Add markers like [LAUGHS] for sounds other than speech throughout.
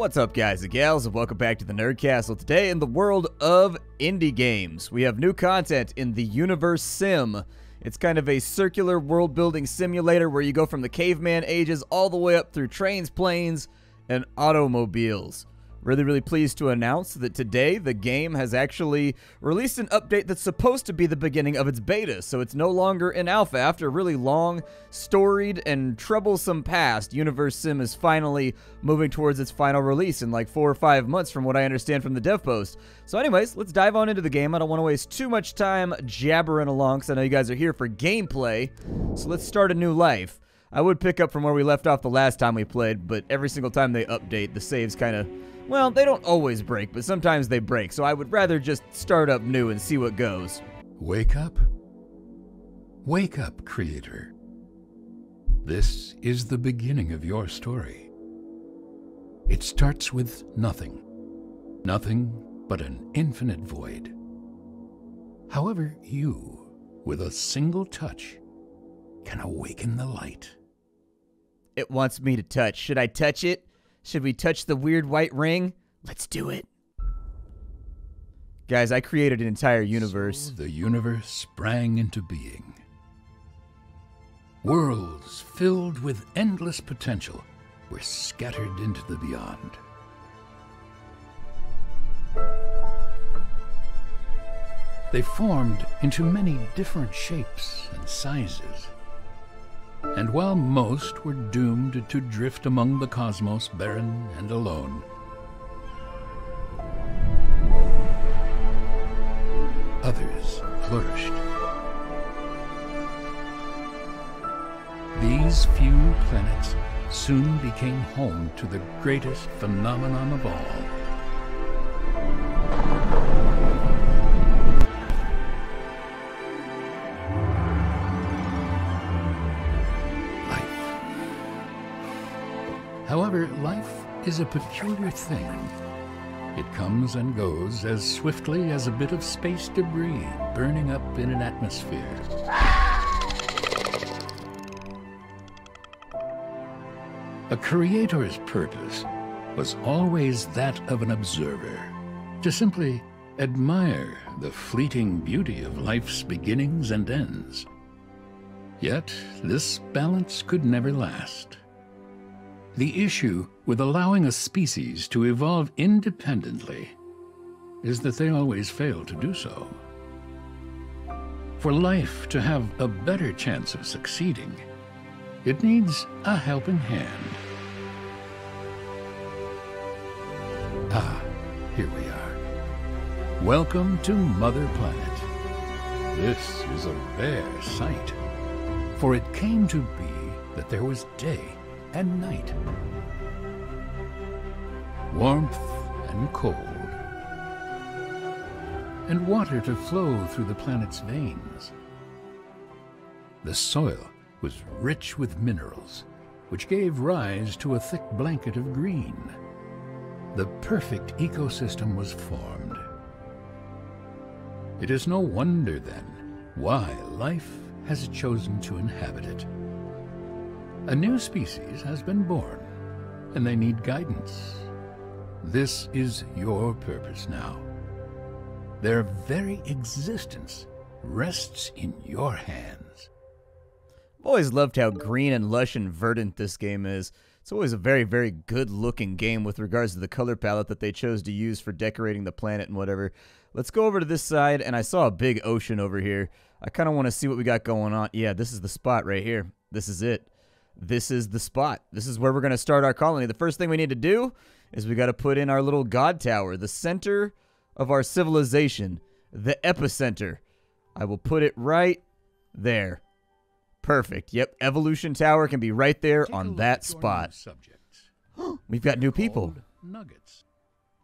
What's up, guys and gals, and welcome back to the Nerd Castle. Today, in the world of indie games, we have new content in the Universim. It's kind of a circular world building simulator where you go from the caveman ages all the way up through trains, planes, and automobiles. Really, really pleased to announce that today the game has actually released an update that's supposed to be the beginning of its beta, so it's no longer in alpha. After a really long, storied, and troublesome past, Universim is finally moving towards its final release in like four or five months, from what I understand from the dev post. So, anyways, let's dive on into the game. I don't want to waste too much time jabbering along, because I know you guys are here for gameplay. So, let's start a new life. I would pick up from where we left off the last time we played, but every single time they update, the saves kind of well, they don't always break, but sometimes they break, so I would rather just start up new and see what goes. Wake up. Wake up, Creator. This is the beginning of your story. It starts with nothing. Nothing but an infinite void. However, you, with a single touch, can awaken the light. It wants me to touch. Should I touch it? Should we touch the weird white ring? Let's do it. Guys, I created an entire universe. So the universe sprang into being. Worlds filled with endless potential were scattered into the beyond. They formed into many different shapes and sizes. And while most were doomed to drift among the cosmos barren and alone, others flourished. These few planets soon became home to the greatest phenomenon of all. A peculiar thing. It comes and goes as swiftly as a bit of space debris burning up in an atmosphere. A creator's purpose was always that of an observer, to simply admire the fleeting beauty of life's beginnings and ends. Yet, this balance could never last. The issue with allowing a species to evolve independently is that they always fail to do so. For life to have a better chance of succeeding, it needs a helping hand. Ah, here we are. Welcome to Mother Planet. This is a rare sight, for it came to be that there was day and night, warmth and cold, and water to flow through the planet's veins. The soil was rich with minerals, which gave rise to a thick blanket of green. The perfect ecosystem was formed. It is no wonder, then, why life has chosen to inhabit it. A new species has been born, and they need guidance. This is your purpose now. Their very existence rests in your hands. I've always loved how green and lush and verdant this game is. It's always a very, very good looking game with regards to the color palette that they chose to use for decorating the planet and whatever. Let's go over to this side, and I saw a big ocean over here. I kind of want to see what we got going on. Yeah, this is the spot right here. This is it. This is the spot. This is where we're going to start our colony. The first thing we need to do is we got to put in our little god tower, the center of our civilization, the epicenter. I will put it right there. Perfect. Yep, evolution tower can be right there Take on that at your new spot. subjects, [GASPS] We've got new people. Nuggets,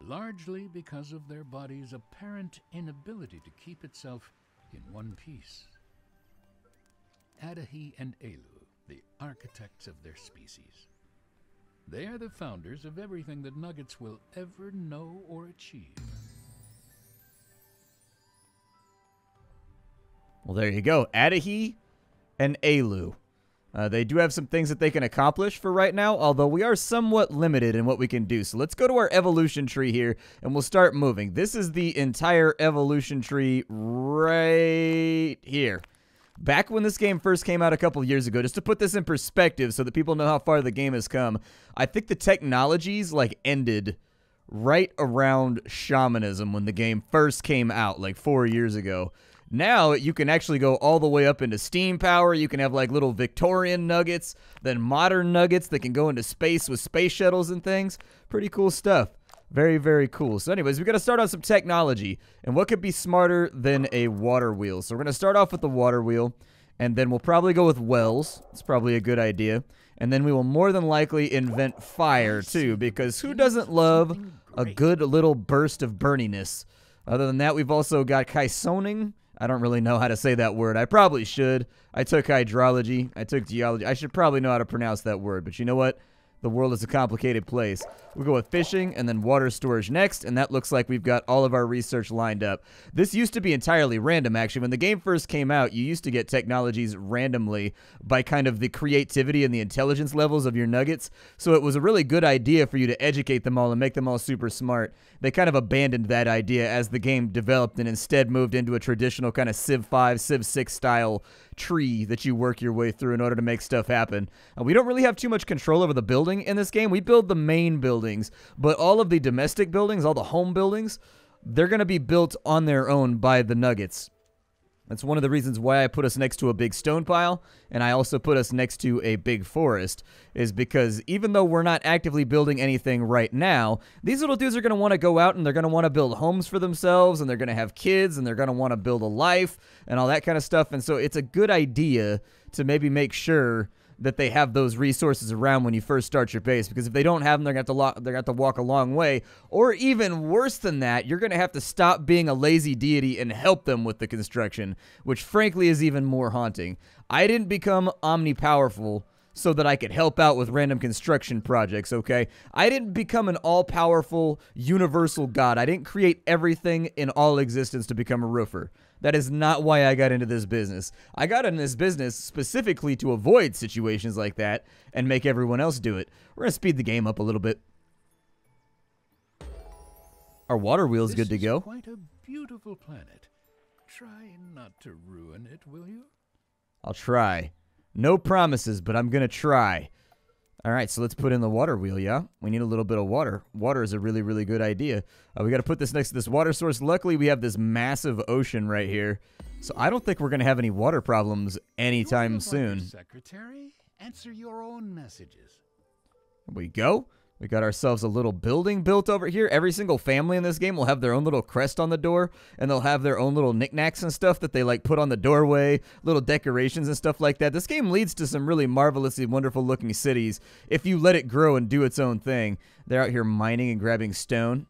largely because of their body's apparent inability to keep itself in one piece. Adahi and Elu, the architects of their species. They are the founders of everything that Nuggets will ever know or achieve. Well, there you go. Adahi and Alu. Uh, they do have some things that they can accomplish for right now, although we are somewhat limited in what we can do. So let's go to our evolution tree here, and we'll start moving. This is the entire evolution tree right here. Back when this game first came out a couple years ago, just to put this in perspective so that people know how far the game has come, I think the technologies like ended right around shamanism when the game first came out, like four years ago. Now you can actually go all the way up into steam power. You can have like little Victorian nuggets, then modern nuggets that can go into space with space shuttles and things. Pretty cool stuff. Very, very cool. So anyways, we got to start on some technology. And what could be smarter than a water wheel? So we're going to start off with the water wheel. And then we'll probably go with wells. It's probably a good idea. And then we will more than likely invent fire too. Because who doesn't love a good little burst of burniness? Other than that, we've also got kaisoning I don't really know how to say that word. I probably should. I took hydrology. I took geology. I should probably know how to pronounce that word. But you know what? The world is a complicated place. We'll go with fishing and then water storage next, and that looks like we've got all of our research lined up. This used to be entirely random, actually. When the game first came out, you used to get technologies randomly by kind of the creativity and the intelligence levels of your nuggets. So it was a really good idea for you to educate them all and make them all super smart. They kind of abandoned that idea as the game developed and instead moved into a traditional kind of Civ 5, Civ 6 style tree that you work your way through in order to make stuff happen. Uh, we don't really have too much control over the building in this game. We build the main buildings, but all of the domestic buildings, all the home buildings, they're going to be built on their own by the Nuggets. That's one of the reasons why I put us next to a big stone pile, and I also put us next to a big forest, is because even though we're not actively building anything right now, these little dudes are going to want to go out and they're going to want to build homes for themselves, and they're going to have kids, and they're going to want to build a life, and all that kind of stuff. And so it's a good idea to maybe make sure that they have those resources around when you first start your base. Because if they don't have them, they're have to lo- they're have to walk a long way. Or even worse than that, you're gonna have to stop being a lazy deity and help them with the construction, which frankly is even more haunting. I didn't become omnipowerful so that I could help out with random construction projects, okay? I didn't become an all powerful, universal god. I didn't create everything in all existence to become a roofer. That is not why I got into this business. I got in this business specifically to avoid situations like that and make everyone else do it. We're going to speed the game up a little bit. Our water wheel is good to go. quite a beautiful planet. Try not to ruin it, will you? I'll try. No promises, but I'm going to try. All right, so let's put in the water wheel, yeah? We need a little bit of water. Water is a really, really good idea. Uh, we got to put this next to this water source. Luckily, we have this massive ocean right here. So I don't think we're going to have any water problems anytime soon. Secretary, answer your own messages. There we go. We got ourselves a little building built over here. Every single family in this game will have their own little crest on the door, and they'll have their own little knickknacks and stuff that they like put on the doorway, little decorations and stuff like that. This game leads to some really marvelously wonderful looking cities if you let it grow and do its own thing. They're out here mining and grabbing stone.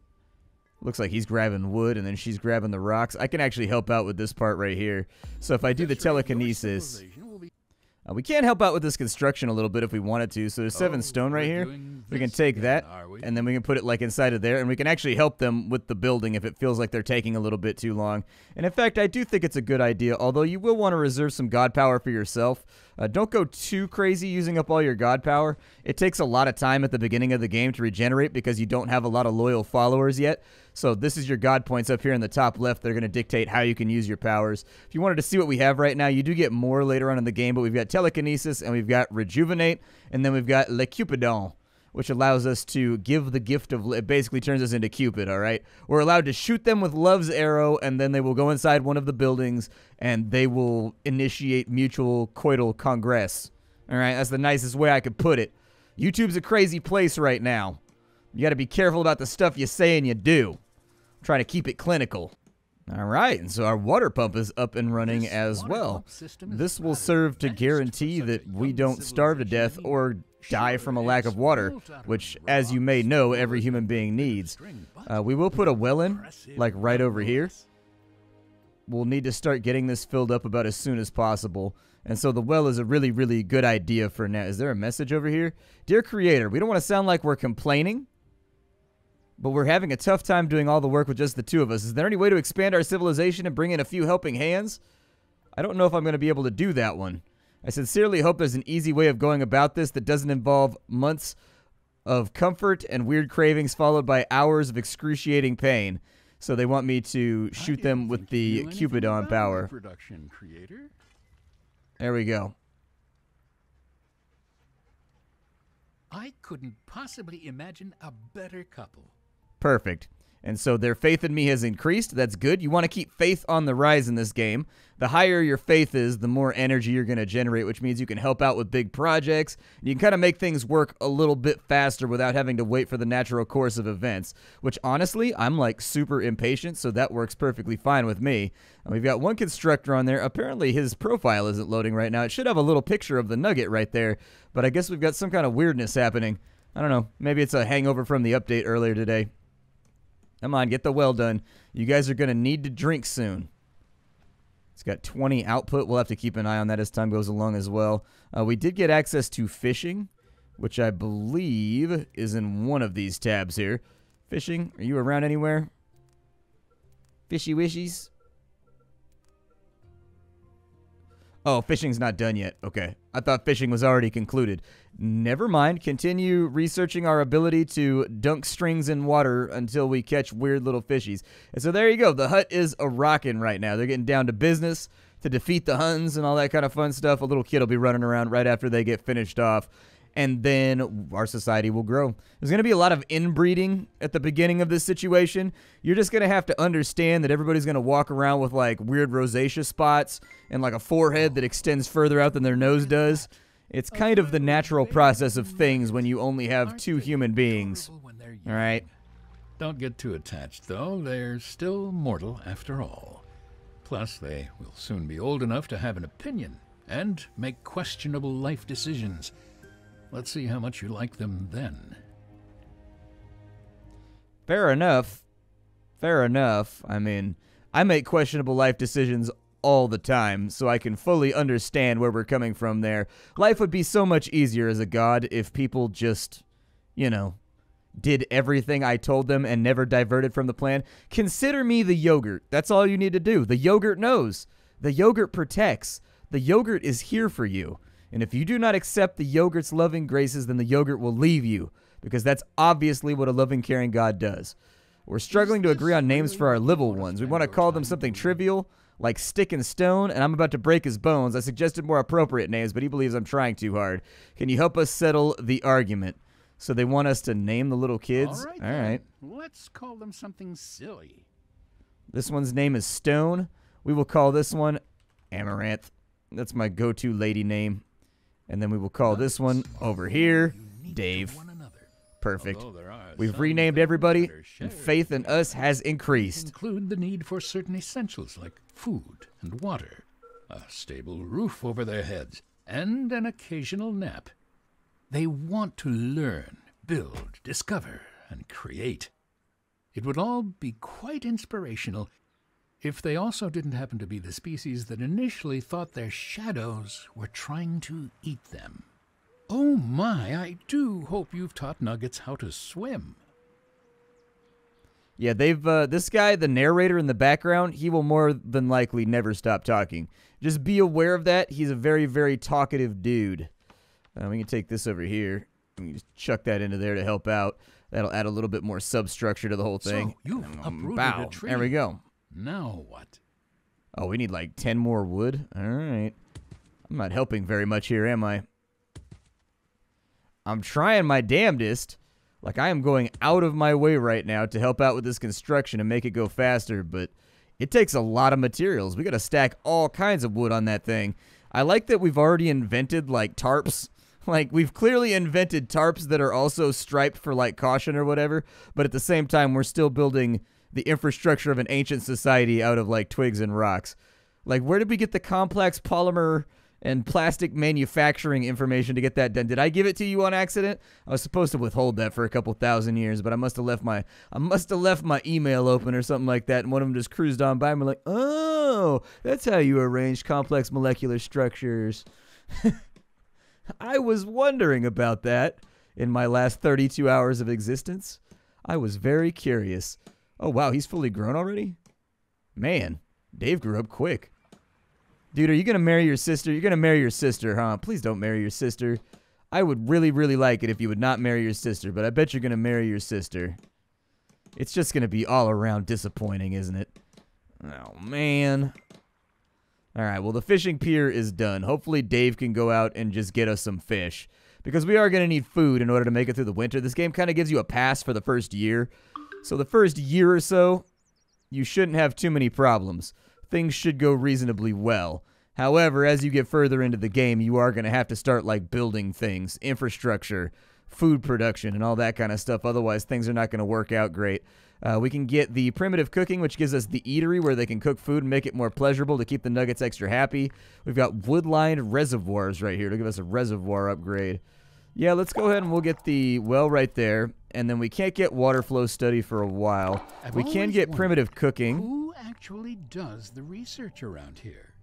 Looks like he's grabbing wood and then she's grabbing the rocks. I can actually help out with this part right here. So if I do the telekinesis, uh, we can't help out with this construction a little bit if we wanted to. So there's seven Oh, stone right here. We can take then, that, are we? and then we can put it like inside of there, and we can actually help them with the building if it feels like they're taking a little bit too long. And in fact, I do think it's a good idea, although you will want to reserve some god power for yourself. Uh, don't go too crazy using up all your god power. It takes a lot of time at the beginning of the game to regenerate because you don't have a lot of loyal followers yet. So this is your god points up here in the top left. They're going to dictate how you can use your powers. If you wanted to see what we have right now, you do get more later on in the game, but we've got telekinesis and we've got rejuvenate, and then we've got le cupidon which allows us to give the gift of it basically turns us into cupid all right we're allowed to shoot them with love's arrow and then they will go inside one of the buildings and they will initiate mutual coital congress all right that's the nicest way i could put it youtube's a crazy place right now you got to be careful about the stuff you say and you do trying to keep it clinical all right and so our water pump is up and running This as well pump system is this will serve to guarantee that we don't starve to death or die from a lack of water, which, as you may know, every human being needs. Uh, we will put a well in, like right over here. We'll need to start getting this filled up about as soon as possible. And so the well is a really, really good idea for now. Is there a message over here? Dear Creator, we don't want to sound like we're complaining, but we're having a tough time doing all the work with just the two of us. Is there any way to expand our civilization and bring in a few helping hands? I don't know if I'm going to be able to do that one. I sincerely hope there's an easy way of going about this that doesn't involve months of comfort and weird cravings followed by hours of excruciating pain. So they want me to shoot them with the Cupidon power. Production creator. There we go. I couldn't possibly imagine a better couple. Perfect. And so their faith in me has increased. That's good. You want to keep faith on the rise in this game. The higher your faith is, the more energy you're going to generate, which means you can help out with big projects. You can kind of make things work a little bit faster without having to wait for the natural course of events, which honestly, I'm like super impatient, so that works perfectly fine with me. And we've got one constructor on there. Apparently, his profile isn't loading right now. It should have a little picture of the nugget right there, but I guess we've got some kind of weirdness happening. I don't know. Maybe it's a hangover from the update earlier today. Come on, get the well done. You guys are going to need to drink soon. It's got 20 output. We'll have to keep an eye on that as time goes along as well. Uh, we did get access to fishing, which I believe is in one of these tabs here. Fishing, are you around anywhere? Fishy wishies? Oh, fishing's not done yet. Okay. I thought fishing was already concluded. Never mind. Continue researching our ability to dunk strings in water until we catch weird little fishies. And so there you go. The hut is a rocking right now. They're getting down to business to defeat the Huns and all that kind of fun stuff. A little kid will be running around right after they get finished off. And then our society will grow. There's going to be a lot of inbreeding at the beginning of this situation. You're just going to have to understand that everybody's going to walk around with like weird rosacea spots and like a forehead that extends further out than their nose does. It's kind of the natural process of things when you only have two human beings. All right? Don't get too attached, though. They're still mortal after all. Plus, they will soon be old enough to have an opinion and make questionable life decisions. Let's see how much you like them then. Fair enough. Fair enough. I mean, I make questionable life decisions all the time, so I can fully understand where we're coming from there. Life would be so much easier as a god if people just, you know, did everything I told them and never diverted from the plan. Consider me the yogurt. That's all you need to do. The yogurt knows. The yogurt protects. The yogurt is here for you. And if you do not accept the yogurt's loving graces, then the yogurt will leave you, because that's obviously what a loving, caring God does. We're struggling to agree on names for our little ones. We want to call them something trivial, like Stick and Stone, and I'm about to break his bones. I suggested more appropriate names, but he believes I'm trying too hard. Can you help us settle the argument? So they want us to name the little kids? All right. All right. Let's call them something silly. This one's name is Stone. We will call this one Amaranth. That's my go to lady name. And then we will call this one over here Dave. Perfect. We've renamed everybody, and faith in us has increased. Include the need for certain essentials like food and water, a stable roof over their heads, and an occasional nap. They want to learn, build, discover, and create. It would all be quite inspirational if they also didn't happen to be the species that initially thought their shadows were trying to eat them. Oh my, I do hope you've taught Nuggets how to swim. Yeah, they've uh, this guy, the narrator in the background, he will more than likely never stop talking. Just be aware of that. He's a very, very talkative dude. Uh, we can take this over here. We can just chuck that into there to help out. That'll add a little bit more substructure to the whole thing. So you've uprooted bow. a tree. There we go. Now what? Oh, we need like 10 more wood? All right. I'm not helping very much here, am I? I'm trying my damnedest. Like, I am going out of my way right now to help out with this construction and make it go faster, but it takes a lot of materials. We got to stack all kinds of wood on that thing. I like that we've already invented, like, tarps. [LAUGHS] Like, we've clearly invented tarps that are also striped for, like, caution or whatever, but at the same time, we're still building the infrastructure of an ancient society out of, like, twigs and rocks. Like, where did we get the complex polymer and plastic manufacturing information to get that done? Did I give it to you on accident? I was supposed to withhold that for a couple thousand years, but I must have left my I must have left my email open or something like that, and one of them just cruised on by me like, oh, that's how you arrange complex molecular structures. [LAUGHS] I was wondering about that in my last 32 hours of existence. I was very curious. Oh wow, he's fully grown already? Man, Dave grew up quick. Dude, are you going to marry your sister? You're going to marry your sister, huh? Please don't marry your sister. I would really, really like it if you would not marry your sister, but I bet you're going to marry your sister. It's just going to be all around disappointing, isn't it? Oh, man. All right, well, the fishing pier is done. Hopefully, Dave can go out and just get us some fish because we are going to need food in order to make it through the winter. This game kind of gives you a pass for the first year. So, the first year or so, you shouldn't have too many problems. Things should go reasonably well. However, as you get further into the game, you are going to have to start like building things, infrastructure, food production, and all that kind of stuff. Otherwise, things are not going to work out great. Uh, we can get the primitive cooking, which gives us the eatery where they can cook food and make it more pleasurable to keep the nuggets extra happy. We've got wood-lined reservoirs right here to give us a reservoir upgrade. Yeah, let's go ahead and we'll get the well right there. And then we can't get water flow study for a while. I've we can get primitive cooking. Who actually does the research around here?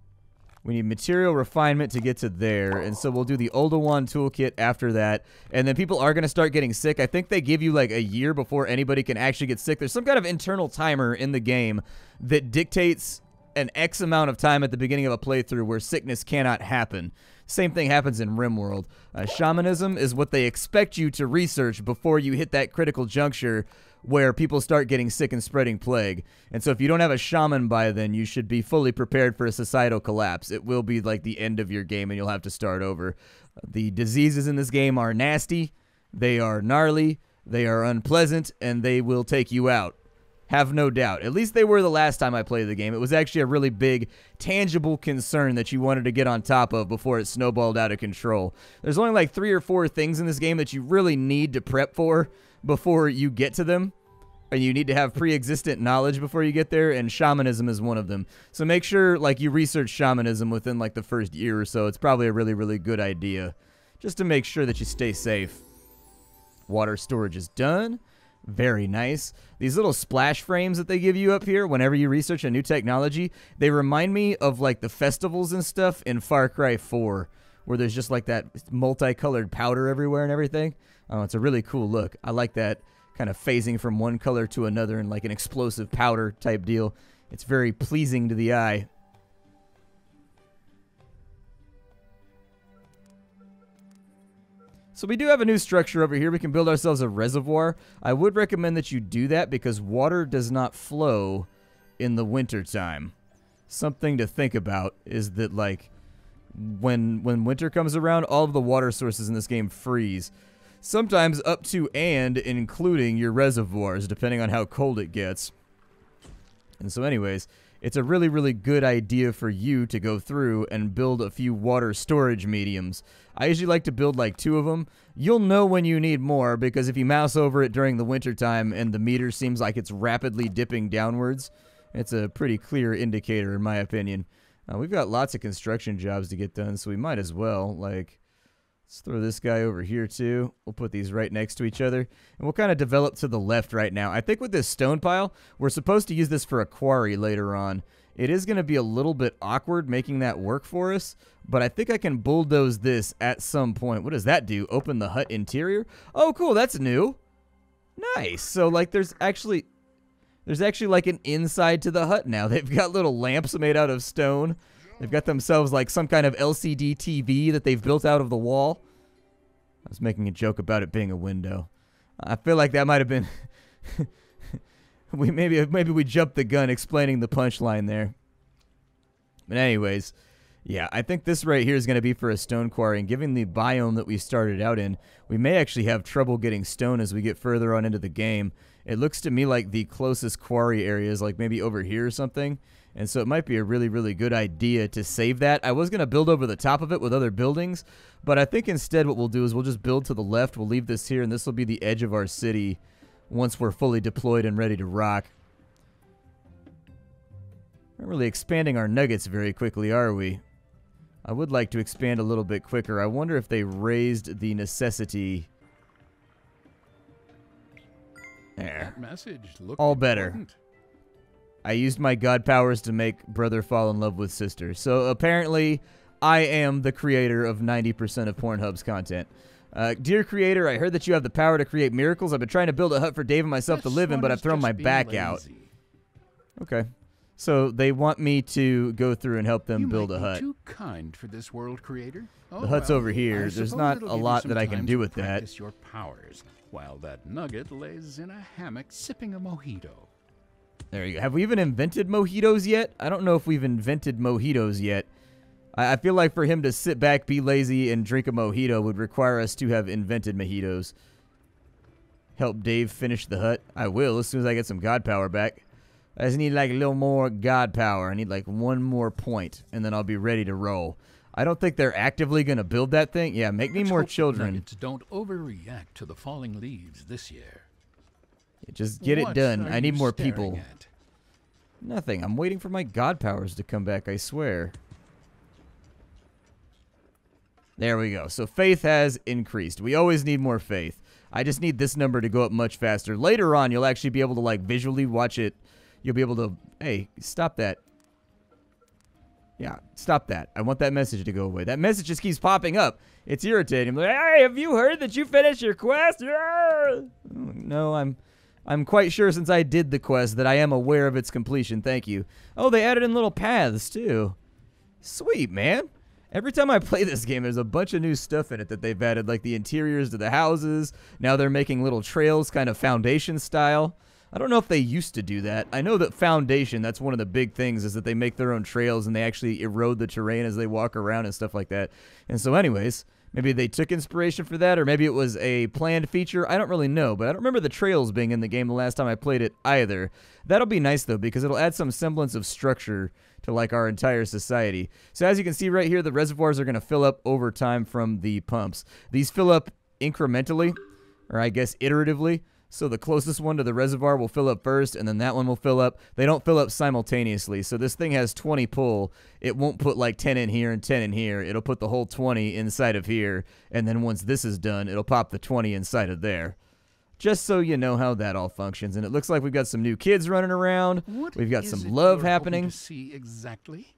We need material refinement to get to there, and so we'll do the Oldowan toolkit after that. And then people are going to start getting sick. I think they give you like a year before anybody can actually get sick. There's some kind of internal timer in the game that dictates an X amount of time at the beginning of a playthrough where sickness cannot happen. Same thing happens in RimWorld. Uh, shamanism is what they expect you to research before you hit that critical juncture where people start getting sick and spreading plague. And so if you don't have a shaman by then, you should be fully prepared for a societal collapse. It will be like the end of your game and you'll have to start over. The diseases in this game are nasty, they are gnarly, they are unpleasant, and they will take you out. Have no doubt. At least they were the last time I played the game. It was actually a really big, tangible concern that you wanted to get on top of before it snowballed out of control. There's only like three or four things in this game that you really need to prep for before you get to them. And you need to have pre-existent knowledge before you get there, and shamanism is one of them. So make sure like you research shamanism within like the first year or so. It's probably a really, really good idea. Just to make sure that you stay safe. Water storage is done. Very nice. These little splash frames that they give you up here whenever you research a new technology, they remind me of like the festivals and stuff in Far Cry 4, where there's just like that multicolored powder everywhere and everything. Oh, it's a really cool look. I like that kind of phasing from one color to another in like an explosive powder type deal. It's very pleasing to the eye. So we do have a new structure over here. We can build ourselves a reservoir. I would recommend that you do that because water does not flow in the wintertime. Something to think about is that like when when winter comes around, all of the water sources in this game freeze. Sometimes up to and including your reservoirs, depending on how cold it gets. And so anyways, it's a really, really good idea for you to go through and build a few water storage mediums. I usually like to build like two of them. You'll know when you need more because if you mouse over it during the wintertime and the meter seems like it's rapidly dipping downwards, it's a pretty clear indicator in my opinion. Uh, we've got lots of construction jobs to get done, so we might as well, like, let's throw this guy over here too. We'll put these right next to each other, and we'll kind of develop to the left right now. I think with this stone pile, we're supposed to use this for a quarry later on. It is going to be a little bit awkward making that work for us, but I think I can bulldoze this at some point. What does that do? Open the hut interior? Oh, cool. That's new. Nice. So, like, there's actually... There's actually like an inside to the hut now. [LAUGHS] They've got little lamps made out of stone. They've got themselves like some kind of LCD TV that they've built out of the wall. I was making a joke about it being a window. I feel like that might have been [LAUGHS] we maybe maybe we jumped the gun explaining the punchline there. But anyways, yeah, I think this right here is going to be for a stone quarry. And given the biome that we started out in, we may actually have trouble getting stone as we get further on into the game. It looks to me like the closest quarry area is like maybe over here or something. And so it might be a really, really good idea to save that. I was going to build over the top of it with other buildings, but I think instead what we'll do is we'll just build to the left. We'll leave this here, and this will be the edge of our city once we're fully deployed and ready to rock. We're not really expanding our nuggets very quickly, are we? I would like to expand a little bit quicker. I wonder if they raised the necessity. There. Message All better. important. I used my god powers to make brother fall in love with sister. So apparently, I am the creator of 90% of Pornhub's content. Uh, dear creator, I heard that you have the power to create miracles. I've been trying to build a hut for Dave and myself to live in, one but I've thrown just my being back out. lazy. Okay. So they want me to go through and help them you build might a be hut. Too kind for this world creator. Oh, The hut's well, over here. There's not a lot that I can do with that. practice your powers while that nugget lays in a hammock sipping a mojito. There you go. Have we even invented mojitos yet? I don't know if we've invented mojitos yet. I, I feel like for him to sit back, be lazy, and drink a mojito would require us to have invented mojitos. Help Dave finish the hut. I will as soon as I get some god power back. I just need like a little more god power. I need like one more point, and then I'll be ready to roll. I don't think they're actively going to build that thing. Yeah, make me Let's more children. don't overreact to the falling leaves this year. Just get it done. I need more people. at? Nothing. I'm waiting for my god powers to come back, I swear. There we go. So faith has increased. We always need more faith. I just need this number to go up much faster. Later on, you'll actually be able to like visually watch it. You'll be able to, hey, stop that. Yeah, stop that. I want that message to go away. That message just keeps popping up. It's irritating. I'm like, hey, have you heard that you finished your quest? Yeah. Oh, no, I'm I'm quite sure since I did the quest that I am aware of its completion. Thank you. Oh, they added in little paths too. Sweet, man. Every time I [LAUGHS] play this game, there's a bunch of new stuff in it that they've added, like the interiors to the houses. Now they're making little trails, kind of foundation style. I don't know if they used to do that. I know that foundation, that's one of the big things, is that they make their own trails and they actually erode the terrain as they walk around and stuff like that. And so, anyways, maybe they took inspiration for that, or maybe it was a planned feature. I don't really know, but I don't remember the trails being in the game the last time I played it either. That'll be nice though, because it'll add some semblance of structure to like our entire society. So as you can see right here, the reservoirs are going to fill up over time from the pumps. These fill up incrementally, or I guess iteratively. So the closest one to the reservoir will fill up first, and then that one will fill up. They don't fill up simultaneously. So this thing has 20 pull. It won't put like 10 in here and 10 in here. It'll put the whole 20 inside of here, and then once this is done, it'll pop the 20 inside of there. Just so you know how that all functions. And it looks like we've got some new kids running around. What We've got some love happening. See exactly.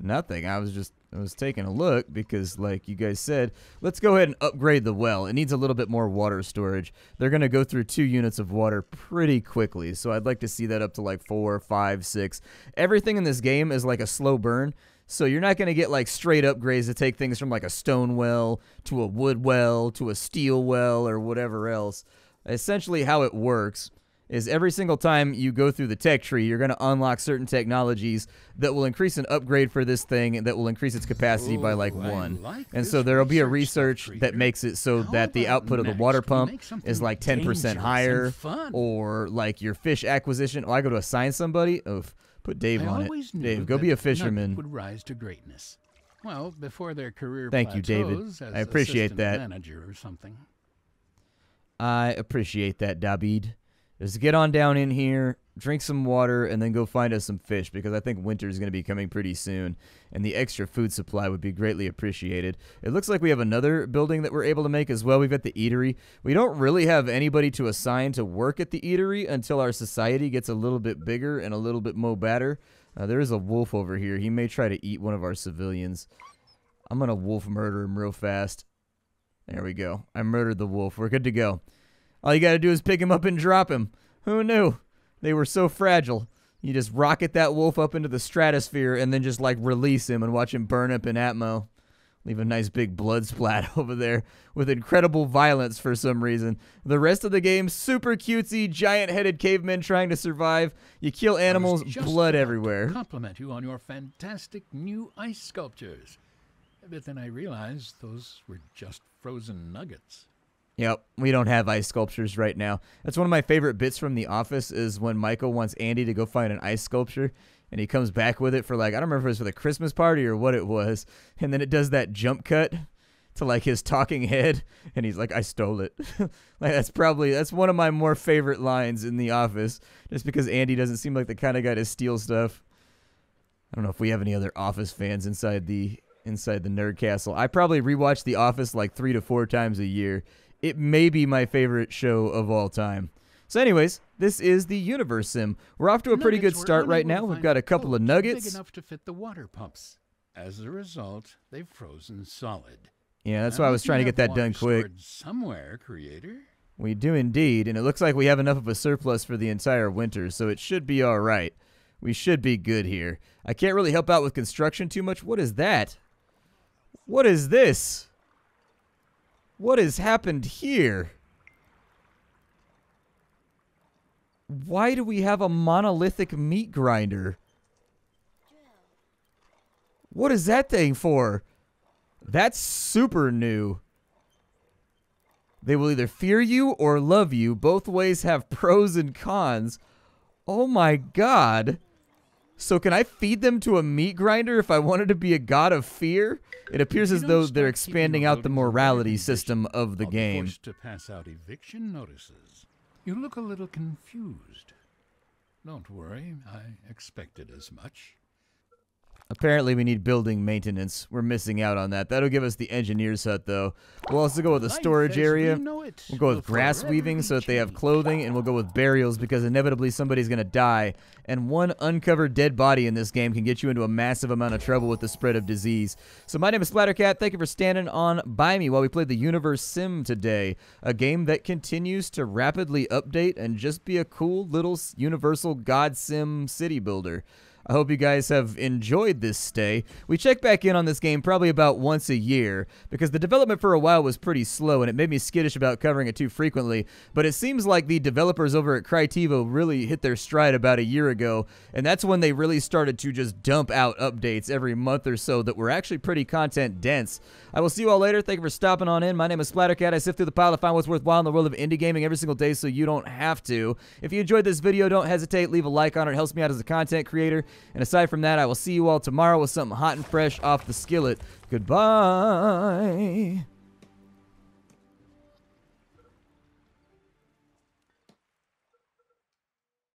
Nothing. I was just I was taking a look because like you guys said, let's go ahead and upgrade the well. It needs a little bit more water storage. They're gonna go through two units of water pretty quickly. So I'd like to see that up to like four, five, six. Everything in this game is like a slow burn. So you're not gonna get like straight upgrades to take things from like a stone well to a wood well to a steel well or whatever else. Essentially how it works is every single time you go through the tech tree, you're going to unlock certain technologies that will increase an upgrade for this thing and that will increase its capacity by like one. like and so there will be a research that makes it so How that the output of the water pump is like 10% higher or like your fish acquisition. Oh, I go to assign somebody? Oof. Put Dave I on it. Dave, go be a fisherman. Would rise to greatness. Well, before their career Thank you, David. I appreciate that. Manager or something. I appreciate that, David. Just get on down in here, drink some water, and then go find us some fish because I think winter is going to be coming pretty soon, and the extra food supply would be greatly appreciated. It looks like we have another building that we're able to make as well. We've got the eatery. We don't really have anybody to assign to work at the eatery until our society gets a little bit bigger and a little bit more better. Uh, there is a wolf over here. He may try to eat one of our civilians. I'm going to wolf murder him real fast. There we go. I murdered the wolf. We're good to go. All you got to do is pick him up and drop him. Who knew? They were so fragile. You just rocket that wolf up into the stratosphere and then just like release him and watch him burn up in Atmo. Leave a nice big blood splat [LAUGHS] over there with incredible violence for some reason. The rest of the game, super cutesy, giant headed cavemen trying to survive. You kill animals, blood everywhere. Compliment you on your fantastic new ice sculptures. But then I realized those were just frozen nuggets. Yep, we don't have ice sculptures right now. That's one of my favorite bits from The Office is when Michael wants Andy to go find an ice sculpture and he comes back with it for like I don't remember if it was for the Christmas party or what it was, and then it does that jump cut to like his talking head and he's like I stole it. [LAUGHS] like that's probably that's one of my more favorite lines in The Office just because Andy doesn't seem like the kind of guy to steal stuff. I don't know if we have any other Office fans inside the inside the Nerd Castle. I probably rewatch The Office like 3 to 4 times a year it may be my favorite show of all time. So, anyways, this is the Universim. We're off to a pretty good start right now. We've got a couple of nuggets. Big enough to fit the water pumps. As a result, they've frozen solid. Yeah, that's Now, why I was trying to get that done quick. Somewhere, creator. We do indeed, and it looks like we have enough of a surplus for the entire winter, so it should be all right. We should be good here. I can't really help out with construction too much. What is that? What is this? What has happened here? Why do we have a monolithic meat grinder? What is that thing for? That's super new. They will either fear you or love you. Both ways have pros and cons. Oh my god. So can I feed them to a meat grinder if I wanted to be a god of fear? It appears as though they're expanding out the morality system of the game. Forced to pass out eviction notices. You look a little confused. Don't worry, I expected as much. Apparently, we need building maintenance. We're missing out on that. That'll give us the engineer's hut, though. We'll also go with a storage area. We'll go with grass weaving so that they have clothing, and we'll go with burials because inevitably somebody's going to die. And one uncovered dead body in this game can get you into a massive amount of trouble with the spread of disease. So my name is Splattercat. Thank you for standing on by me while we played the Universim today, a game that continues to rapidly update and just be a cool little universal God Sim city builder. I hope you guys have enjoyed this stay. We check back in on this game probably about once a year because the development for a while was pretty slow and it made me skittish about covering it too frequently. But it seems like the developers over at Crytivo really hit their stride about a year ago, and that's when they really started to just dump out updates every month or so that were actually pretty content dense. I will see you all later. Thank you for stopping on in. My name is Splattercat. I sift through the pile to find what's worthwhile in the world of indie gaming every single day so you don't have to. If you enjoyed this video, don't hesitate. Leave a like on it. It helps me out as a content creator. And aside from that, I will see you all tomorrow with something hot and fresh off the skillet. Goodbye.